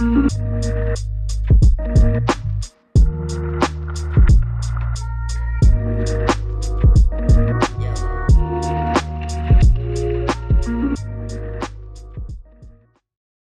Mm-hmm.